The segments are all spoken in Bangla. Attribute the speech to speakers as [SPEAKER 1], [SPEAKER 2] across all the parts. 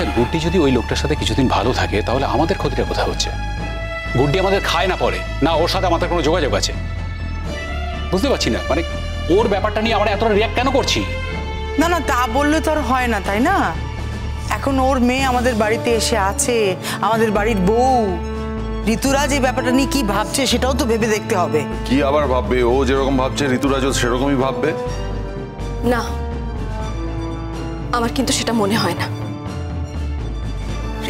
[SPEAKER 1] আচ্ছা গুড্ডি যদি ওই লোকটার সাথে কিছুদিন ভালো থাকে তাহলে আমাদের ক্ষতিটা কোথায় হচ্ছে? গুড্ডি আমাদের খায় না পরে। না ওর সাথে আমাদের কোনো যোগাযোগ আছে। বুঝতে পারছি না মানে ওর ব্যাপারটা নিয়ে আমরা এতটা রিয়াক্ট কেন করছি?
[SPEAKER 2] না না তা বললে তো আর হয় না তাই না? এখন ওর মেয়ে আমাদের বাড়িতে এসে আছে আমাদের বাড়ির বউ। ঋতুরাজ এই ব্যাপারটা নিয়ে কি ভাবছে সেটাও তো ভেবে দেখতে হবে।
[SPEAKER 3] কি আবার ভাববে? ও যেরকম ভাবছে ঋতুরাজও সেরকমই ভাববে?
[SPEAKER 4] না আমার কিন্তু সেটা মনে হয় না।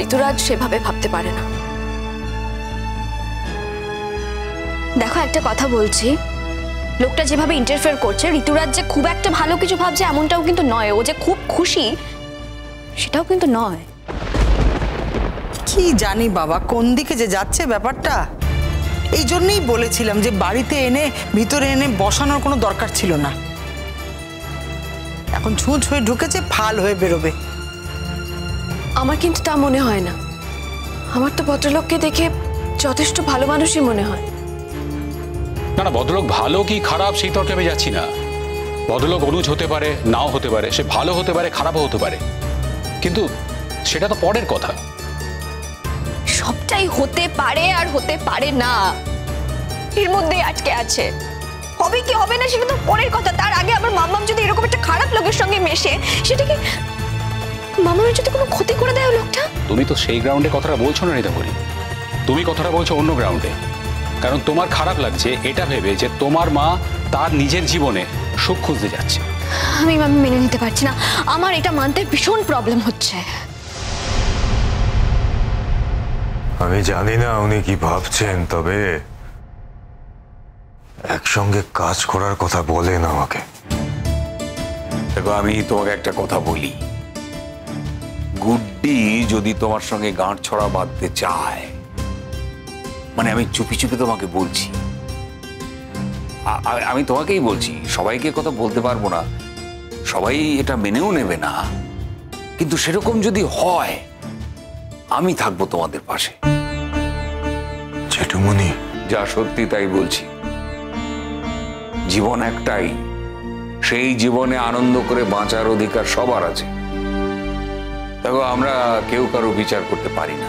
[SPEAKER 4] ঋতুরাজ সেভাবে ভাবতে পারে না।
[SPEAKER 5] দেখো একটা কথা বলছি। লোকটা যেভাবে ইন্টারফেয়ার করছে ঋতুরাজ যে খুব একটা ভালো কিছু ভাবছে এমনটাও কিন্তু নয়। ও যে খুব খুশি সেটাও কিন্তু নয়।
[SPEAKER 2] কি জানি বাবা কোন দিকে যে যাচ্ছে ব্যাপারটা? এই জন্যই বলেছিলাম যে বাড়িতে এনে ভিতরে এনে বসানোর কোনো দরকার ছিল না। এখন ছুঁচ হয়ে ঢুকেছে ফাল হয়ে বেরোবে।
[SPEAKER 4] আমার কিন্তু তা মনে হয় না। আমার তো ভদ্রলোককে দেখে যথেষ্ট ভালো মানুষই মনে হয়।
[SPEAKER 1] না না ভদ্রলোক ভালো কি খারাপ সেই তর্কে আমি যাচ্ছি না। ভদ্রলোক অনুজ হতে পারে নাও হতে পারে সে ভালো হতে পারে খারাপও হতে পারে। কিন্তু সেটা তো পরের কথা।
[SPEAKER 5] সবটাই হতে পারে আর হতে পারে না। এর মধ্যে আটকে আছে। হবে কি হবে না সেটা তো পরের কথা। তার আগে আমার মাম্মাম যদি এরকম একটা খারাপ লোকের সঙ্গে মেশে সেটা কি মামামের যদি কোনো ক্ষতি করে দেয় লোকটা?
[SPEAKER 1] তুমি তো সেই গ্রাউন্ডে কথাটা বলছো না রিতা করি তুমি কথাটা বলছো অন্য গ্রাউন্ডে কারণ তোমার খারাপ লাগছে এটা ভেবে যে তোমার মা তার নিজের জীবনে সুখ খুঁজতে যাচ্ছে।
[SPEAKER 5] আমি আমি মেনে নিতে পারছি না। আমার এটা মানতে ভীষণ প্রবলেম হচ্ছে।
[SPEAKER 6] আমি জানি না উনি কি ভাবছেন তবে একসঙ্গে কাজ করার কথা বলেন আমাকে।
[SPEAKER 7] দেখো আমি তোমাকে একটা কথা বলি। গুড্ডি যদি তোমার সঙ্গে গাঁট ছড়া বাঁধতে চায়। মানে আমি চুপি চুপি তোমাকে বলছি। আমি তোমাকেই বলছি সবাইকে কথা বলতে পারব না। সবাই এটা মেনেও নেবে না। কিন্তু সেরকম যদি হয় আমি থাকব তোমাদের পাশে।
[SPEAKER 6] জেঠুমনি
[SPEAKER 7] যা সত্যি তাই বলছি। জীবন একটাই সেই জীবনে আনন্দ করে বাঁচার অধিকার সবার আছে। দেখো, আমরা কেউ কারও বিচার করতে পারি না।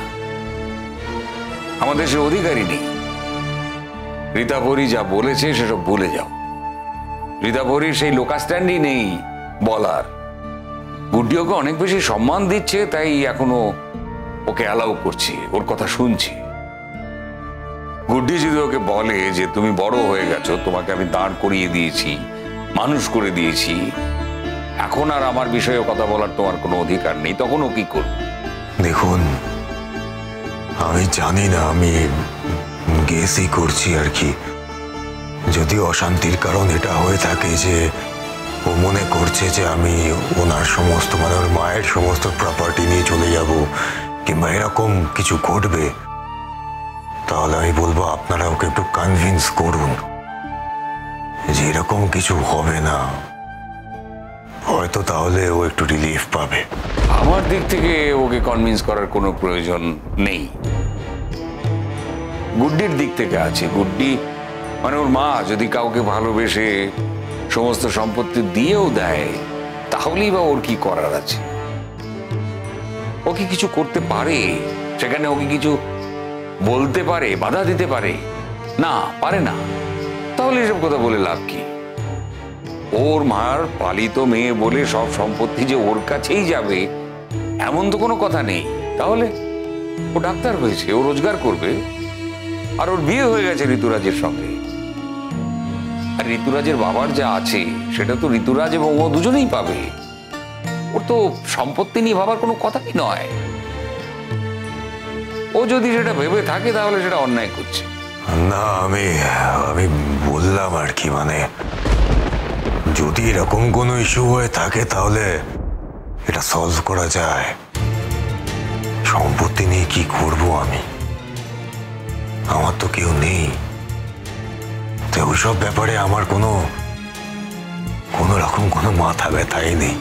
[SPEAKER 7] আমাদের সে অধিকারই নেই। রীতাভরি যা বলেছে, সেসব ভুলে যাও। রীতাভরির সেই লোকাস্ট্যান্ডই নেই বলার। বুড্ডি ওকে অনেক বেশি সম্মান দিচ্ছে, তাই এখনও ওকে অ্যালাউ করছি, ওর কথা শুনছি। গুড্ডি যদি ওকে বলে যে, তুমি বড় হয়ে গেছো, তোমাকে আমি দাঁড় করিয়ে দিয়েছি, মানুষ করে দিয়েছি এখন আর আমার বিষয়ে কথা বলার তোমার কোনো অধিকার নেই তখন ও কি করবে?
[SPEAKER 6] দেখুন, আমি জানি না, আমি গেসই করছি আর কি। যদি অশান্তির কারণ এটা হয়ে থাকে যে ও মনে করছে যে আমি ওনার সমস্ত মানে ওর মায়ের সমস্ত প্রপার্টি নিয়ে চলে যাব, কিংবা এরকম কিছু ঘটবে, তাহলে আমি বলব আপনারা ওকে একটু কনভিন্স করুন যে এরকম কিছু হবে না। হয়তো তাহলে ও একটু রিলিফ পাবে।
[SPEAKER 7] আমার দিক থেকে ওকে কনভিন্স করার কোনো প্রয়োজন নেই। গুড্ডির দিক থেকে আছে। গুড্ডি মানে ওর মা যদি কাউকে ভালোবেসে সমস্ত সম্পত্তি দিয়েও দেয়, তাহলেই বা ওর কি করার আছে? ও কি কিছু করতে পারে? সেখানে ওকে কিছু বলতে পারে, বাধা দিতে পারে? না পারে না। তাহলে এসব কথা বলে লাভ কি? ওর মার পালিত মেয়ে বলে সব সম্পত্তি যে ওর কাছেই যাবে, এমন তো কোনো কথা নেই। তাহলে ও ডাক্তার হয়েছে, ও রোজগার করবে। আর ওর বিয়ে হয়ে গেছে ঋতুরাজের সঙ্গে। আর ঋতুরাজের বাবার যা আছে, সেটা তো ঋতুরাজ এবং ও দুজনেই পাবে। ওর তো সম্পত্তি নিয়ে ভাবার কোনো কথাই নয়। ও যদি সেটা ভেবে থাকে, তাহলে সেটা অন্যায় করছে।
[SPEAKER 6] না, আমি আমি বললাম আর কি মানে যদি এরকম কোনো ইস্যু হয়ে থাকে, তাহলে এটা সলভ করা যায়। সম্পত্তি নিয়ে কি করব আমি? আমার তো কেউ নেই। তো ওইসব ব্যাপারে আমার কোনো কোনো রকম কোনো মাথা ব্যথাই নেই।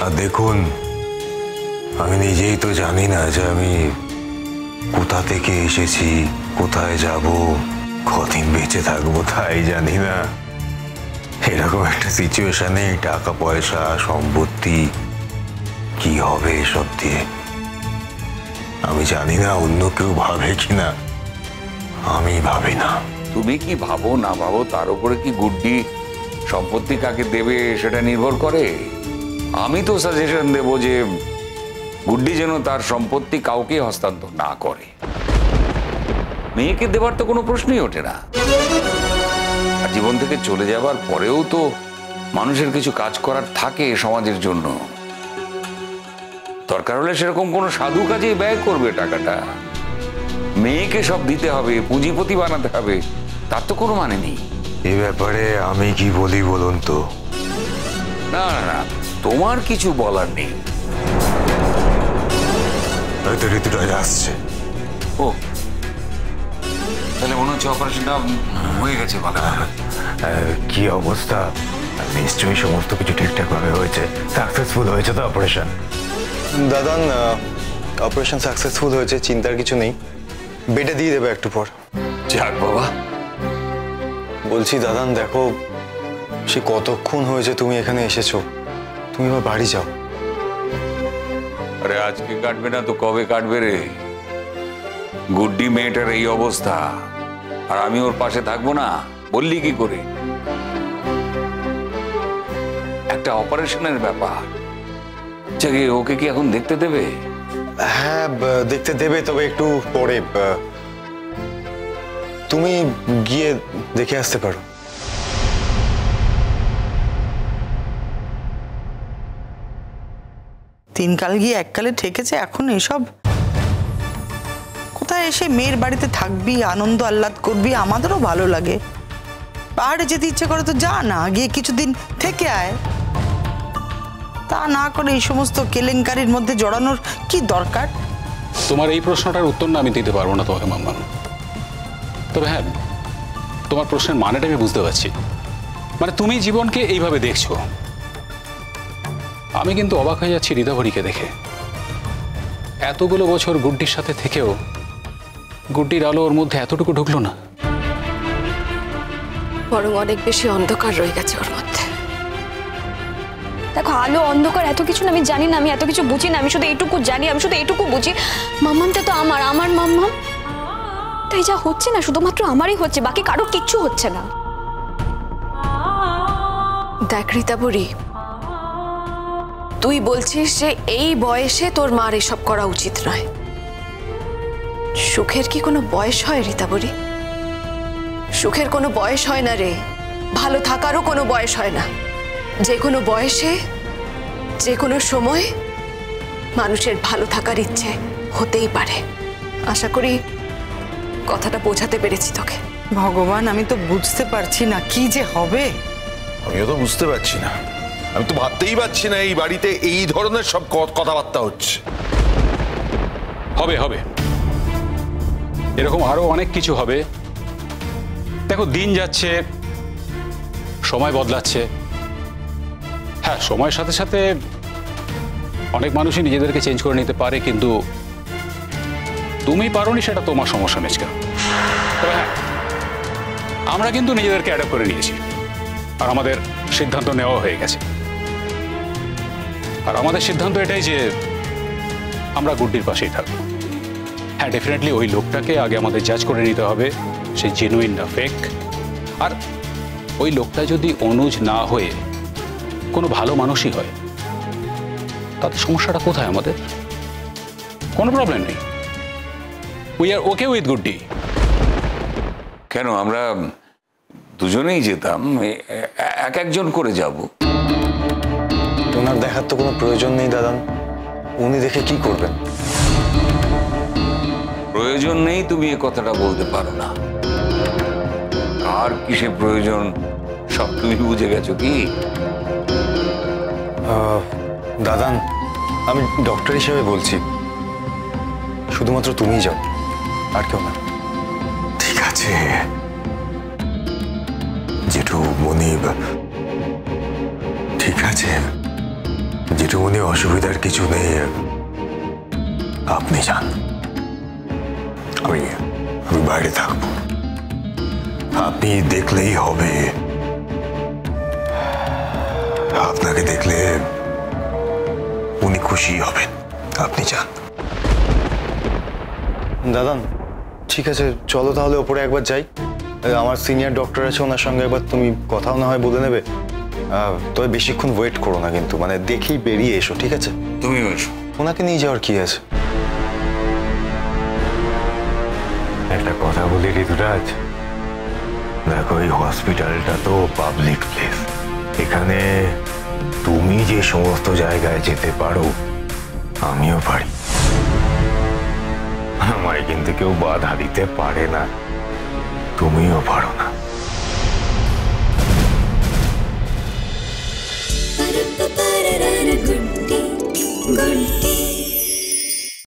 [SPEAKER 6] আর দেখুন, আমি নিজেই তো জানি না যে আমি কোথা থেকে এসেছি, কোথায় যাব কদিন বেঁচে থাকব তাই জানি না। এরকম একটা সিচুয়েশনে টাকা, পয়সা, সম্পত্তি, কি হবে এসব দিয়ে? আমি জানি না, অন্য কেউ ভাবে কিনা। আমি ভাবি না।
[SPEAKER 7] তুমি কি ভাবো, না ভাবো, তার উপরে কি গুড্ডি সম্পত্তি কাকে দেবে সেটা নির্ভর করে? আমি তো সাজেশন দেব যে গুড্ডি যেন তার সম্পত্তি কাউকে হস্তান্তর না করে। মেয়েকে দেবার তো কোনো প্রশ্নই ওঠে না। আর জীবন থেকে চলে যাবার পরেও তো মানুষের কিছু কাজ করার থাকে সমাজের জন্য। দরকার হলে সেরকম কোনো সাধু কাজেই ব্যয় করবে টাকাটা। মেয়েকে সব দিতে হবে পুঁজিপতি বানাতে হবে তার তো কোনো মানে নেই।
[SPEAKER 6] এ ব্যাপারে আমি কি বলি বলুন তো?
[SPEAKER 7] না না না তোমার কিছু বলার নেই।
[SPEAKER 6] হয়তো ঋতুরাজ আসছে।
[SPEAKER 7] ও তাহলে মনে হচ্ছে অপারেশনটা হয়ে গেছে ভালো
[SPEAKER 6] কি অবস্থা? নিশ্চয়ই সমস্ত কিছু ঠিকঠাক ভাবে হয়েছে। সাকসেসফুল হয়েছে তো অপারেশন
[SPEAKER 8] দাদান অপারেশন সাকসেসফুল হয়েছে চিন্তার কিছু নেই। বেডে দিয়ে দেবে একটু পর।
[SPEAKER 7] যাক বাবা।
[SPEAKER 8] বলছি দাদান দেখো সে কতক্ষণ হয়েছে তুমি এখানে এসেছ? তুমি এবার বাড়ি যাও।
[SPEAKER 7] আরে আজকে কাটবে না তো কবে কাটবে রে? গুড্ডি মেয়েটার এই অবস্থা। আর আমি ওর পাশে থাকব না বললি কি করে? একটা অপারেশনের ব্যাপার। জাগে ওকে কি এখন দেখতে দেবে?
[SPEAKER 8] হ্যাঁ দেখতে দেবে তবে একটু পরে তুমি গিয়ে দেখে আসতে পারো।
[SPEAKER 2] তিনকাল গিয়ে এককালে ঠেকেছে এখন এসব কোথায় এসে মেয়ের বাড়িতে থাকবি, আনন্দ আহ্লাদ করবি, আমাদেরও ভালো লাগে। পাহাড়ে যেতে ইচ্ছে করে তো যা না, গিয়ে কিছুদিন থেকে আয়। তা না করে এই সমস্ত কেলেঙ্কারির মধ্যে জড়ানোর কি দরকার?
[SPEAKER 1] তোমার এই প্রশ্নটার উত্তর না আমি দিতে পারব না তোমাকে, মাম্মা। তবে হ্যাঁ তোমার প্রশ্নের মানেটা আমি বুঝতে পারছি। মানে তুমি জীবনকে এইভাবে দেখছ। আমি কিন্তু অবাক হয়ে যাচ্ছি রিদাভরিকে দেখে। এতগুলো বছর গুড্ডির সাথে থেকেও গুড্ডির আলো ওর মধ্যে এতটুকু ঢুকলো না।
[SPEAKER 4] বরং অনেক বেশি অন্ধকার রয়ে গেছে ওর মধ্যে।
[SPEAKER 5] দেখো, আলো, অন্ধকার এত কিছু না, আমি জানি না, আমি এত কিছু বুঝি না, আমি শুধু এইটুকু জানি, আমি শুধু এইটুকু বুঝি। মাম্মামটা তো আমার আমার মাম্মাম। তাই যা হচ্ছে না, শুধুমাত্র আমারই হচ্ছে, বাকি কারও কিচ্ছু হচ্ছে না।
[SPEAKER 4] দেখ, রীতাবরী, তুই বলছিস যে এই বয়সে তোর মার এসব করা উচিত নয়। সুখের কি কোনো বয়স হয় রীতাবরী? সুখের কোনো বয়স হয় না রে। ভালো থাকারও কোনো বয়স হয় না। যে কোনো বয়সে যে কোনো সময় মানুষের ভালো থাকার ইচ্ছে হতেই পারে। আশা করি কথাটা বোঝাতে পেরেছি তোকে।
[SPEAKER 2] ভগবান আমি তো বুঝতে পারছি না কি যে হবে।
[SPEAKER 3] আমিও তো বুঝতে পারছি না। আমি তো ভাবতেই পারছি না এই বাড়িতে এই ধরনের সব ক- কথাবার্তা হচ্ছে।
[SPEAKER 1] হবে হবে। এরকম আরও অনেক কিছু হবে। দেখো, দিন যাচ্ছে, সময় বদলাচ্ছে। হ্যাঁ সময়ের সাথে সাথে অনেক মানুষই নিজেদেরকে চেঞ্জ করে নিতে পারে, কিন্তু তুমি পারোনি সেটা তোমার সমস্যা মেজকা তবে হ্যাঁ আমরা কিন্তু নিজেদেরকে অ্যাডাপ্ট করে নিয়েছি। আর আমাদের সিদ্ধান্ত নেওয়া হয়ে গেছে। আর আমাদের সিদ্ধান্ত এটাই যে আমরা গুড্ডির পাশেই থাকব। হ্যাঁ ডেফিনেটলি ওই লোকটাকে আগে আমাদের জাজ করে নিতে হবে। সে জেনুইন না ফেক আর ওই লোকটা যদি অনুজ না হয়ে কোনো ভালো মানুষই হয় তাতে সমস্যাটা কোথায় আমাদের? কোনো প্রবলেম নেই। উই আর ওকে উইথ গুড্ডি
[SPEAKER 7] কেন? আমরা দুজনেই যেতাম এক একজন করে যাব।
[SPEAKER 8] ওনার দেখার তো কোনো প্রয়োজন নেই দাদান উনি দেখে কি করবেন?
[SPEAKER 7] প্রয়োজন নেই তুমি এ কথাটা বলতে পারো না। আর কিসে প্রয়োজন সব তুমি বুঝে গেছো কি?
[SPEAKER 8] আহ, দাদান আমি ডক্টর হিসেবে বলছি। শুধুমাত্র তুমিই যাও আর কেউ না।
[SPEAKER 6] ঠিক আছে। জেঠু মনিব ঠিক আছে। জেঠু মনি অসুবিধার কিছু নেই। আপনি যান। আমি আমি বাইরে থাকব। আপনি দেখলেই হবে। আপনাকে দেখলে উনি খুশি হবেন। আপনি যান।
[SPEAKER 8] দাদান ঠিক আছে চলো তাহলে ওপরে একবার যাই। আমার সিনিয়র ডক্টর আছে ওনার সঙ্গে একবার তুমি কথাও না হয় বলে নেবে। আহ, তবে বেশিক্ষণ ওয়েট করো না কিন্তু মানে দেখেই বেরিয়ে এসো ঠিক আছে?
[SPEAKER 7] তুমি এসো।
[SPEAKER 8] ওনাকে নিয়ে যাওয়ার কি আছে?
[SPEAKER 6] একটা কথা বলি, ঋতুরাজ। দেখো, এই হসপিটালটা তো পাবলিক প্লেস এখানে তুমি যে সমস্ত জায়গায় যেতে পারো, আমিও পারি। আমায় কিন্তু কেউ বাধা দিতে পারে না। তুমিও পারো না।